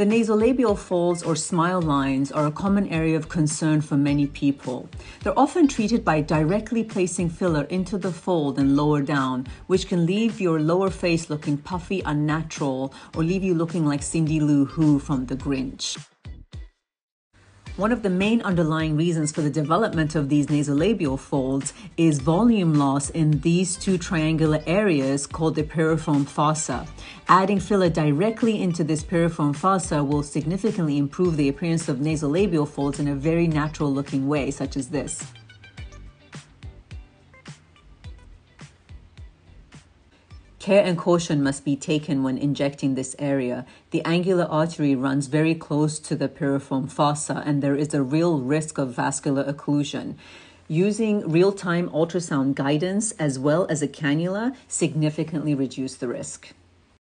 The nasolabial folds or smile lines are a common area of concern for many people. They're often treated by directly placing filler into the fold and lower down, which can leave your lower face looking puffy, unnatural, or leave you looking like Cindy Lou Who from The Grinch. One of the main underlying reasons for the development of these nasolabial folds is volume loss in these two triangular areas called the piriform fossa. Adding filler directly into this piriform fossa will significantly improve the appearance of nasolabial folds in a very natural looking way, such as this. Care and caution must be taken when injecting this area. The angular artery runs very close to the piriform fossa, and there is a real risk of vascular occlusion. Using real time ultrasound guidance as well as a cannula significantly reduce the risk.